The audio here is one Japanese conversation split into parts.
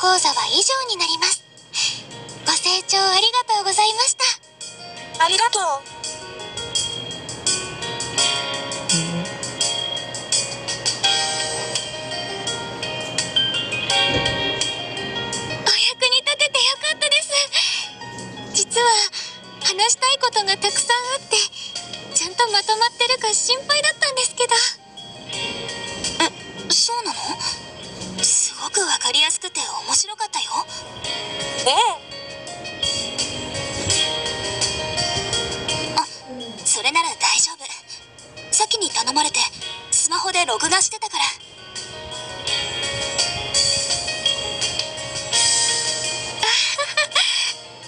講座は以上になります。ご清聴ありがとうございました。ありがとう。お役に立ててよかったです。実は話したいことがたくさんあってちゃんとまとまってるか心配だったんですけど。えそうなの？すごくわかりやすくて面白かったよ。ええ。あそれなら大丈夫。先に頼まれてスマホで録画してたから。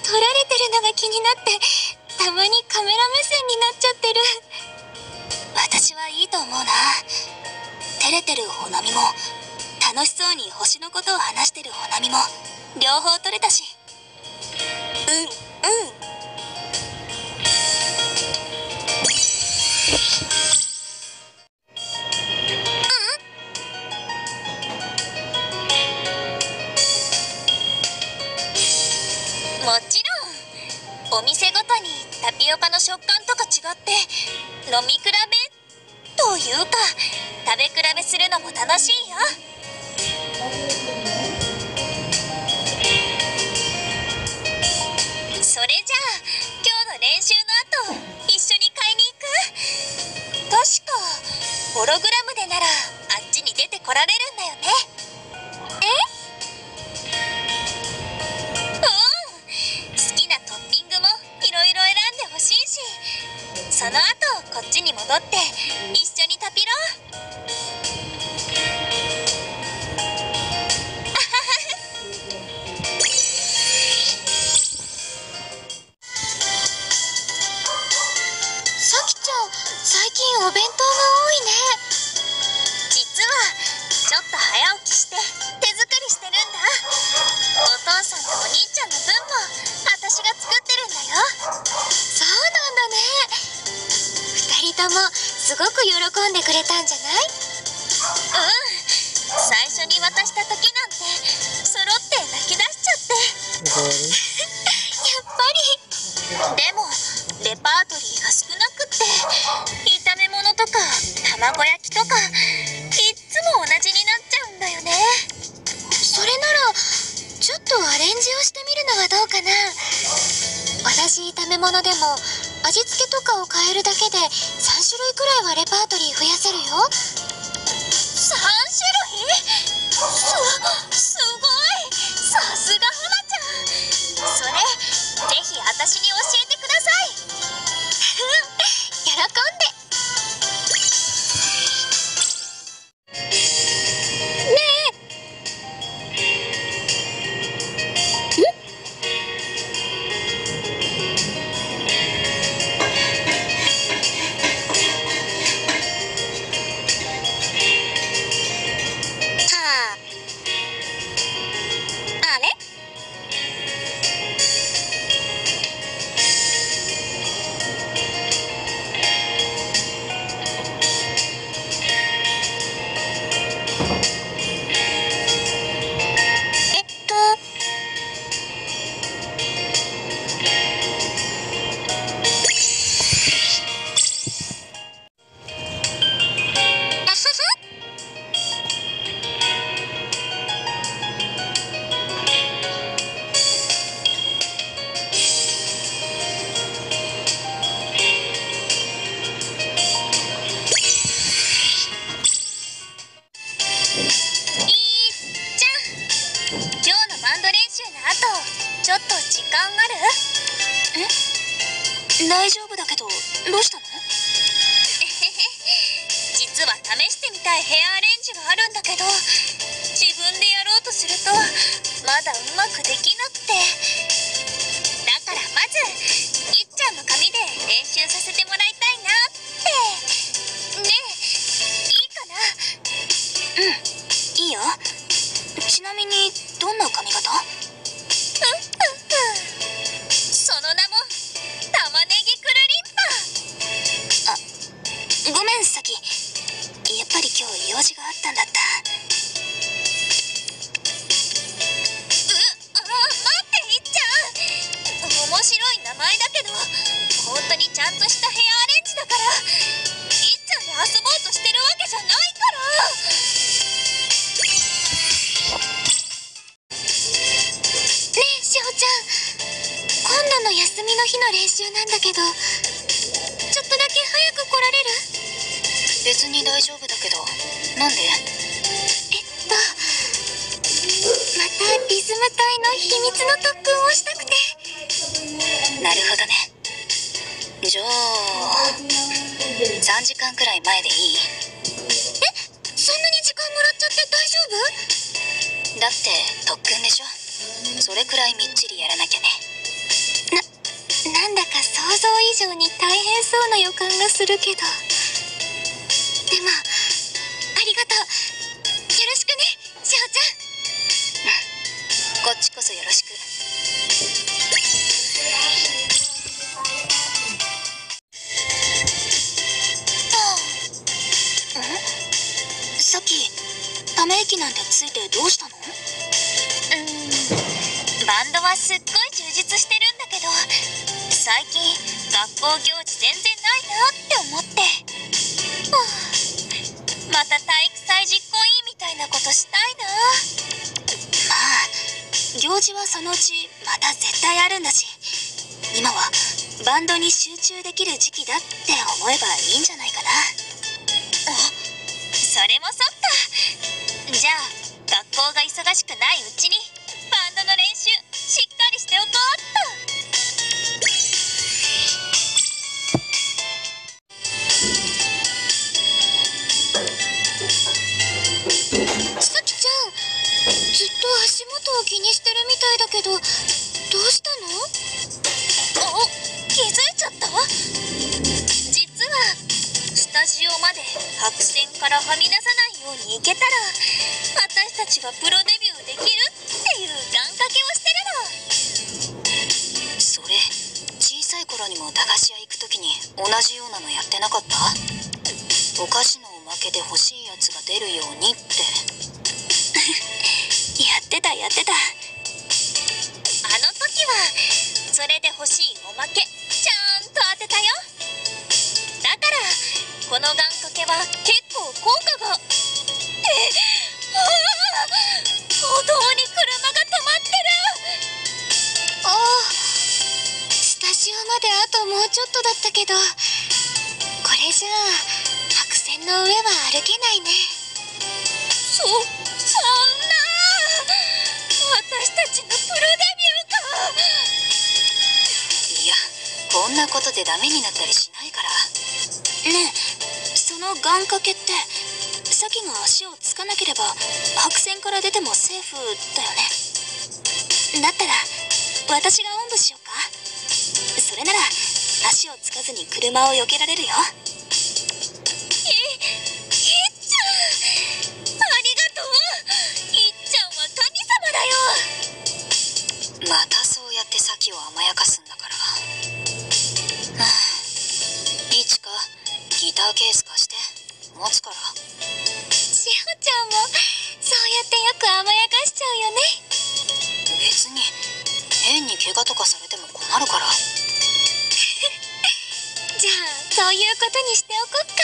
撮られてるのが気になってたまにカメラ目線になっちゃってる。私はいいと思うな。照れてるほなみも楽しそうに星のことを話してるほなみも両方撮れたし。うんうん。もちろん。お店ごとにタピオカの食感とか違って飲み比べ？というか食べ比べするのも楽しいよ。それじゃあ今日の練習の後一緒に買いに行く。確かホログラムでならあっちに出てこられるんだよね。え？うん。好きなトッピングもいろいろ選んでほしいしその後こっちに戻ってすごく喜んでくれたんじゃない？うん。最初に渡した時なんて揃って泣き出しちゃって。やっぱり。でもレパートリーが少なくって炒め物とか卵焼きとかいっつも同じになっちゃうんだよね。それならちょっとアレンジをしてみるのはどうかな。同じ炒め物でも味付けとかを変えるだけで種類くらいはレパートリー増やせるよ。あるんだけど自分でやろうとするとまだうまくできなくて。だからまずいっちゃんの髪で練習させてもらいたいなって。ねえいいかな？うんいいよ。ちなみにどんな髪型？なんだけどちょっとだけ早く来られる？別に大丈夫だけど。なんで？えっとまたリズム隊の秘密の特訓をしたくて。なるほどね。じゃあ3時間くらい前でいい？そんなに時間もらっちゃって大丈夫？だって特訓でしょ。それくらいみっちり像以上に大変そうな予感がするけど。でもありがとう。よろしくねしおちゃん。こっちこそよろしく。さっきため息なんてついてどうしたの？うーん。バンドはすっごい最近学校行事全然ないなって思って。はあ。また体育祭実行委員みたいなことしたいな。まあ行事はそのうちまた絶対あるんだし今はバンドに集中できる時期だって思えばいいんじゃないかな。あそれもそっか。じゃあ学校が忙しくない気にしてるみたいだけどどうしたの？お気づいちゃった？実はスタジオまで白線からはみ出さないように行けたら私たちはプロデビューできるっていう願掛けをしてるの。それ小さい頃にも駄菓子屋行く時に同じようなのやってなかった？お菓子のおまけで欲しいやつが出るようにってそれで欲しいおまけ。ちゃんと当てたよ。だからこの願掛けは結構効果が。えああ歩道に車が止まってる。おおスタジオまであともうちょっとだったけどこれじゃあ白線の上は歩けないね。そそんなことでダメになったりしないから。ねえその願掛けってサキが足をつかなければ白線から出てもセーフだよね。だったら私がおんぶしようか。それなら足をつかずに車を避けられるよ。ちゃんもそうやってよく甘やかしちゃうよね。別に変に怪我とかされても困るから。じゃあそういうことにしておこっか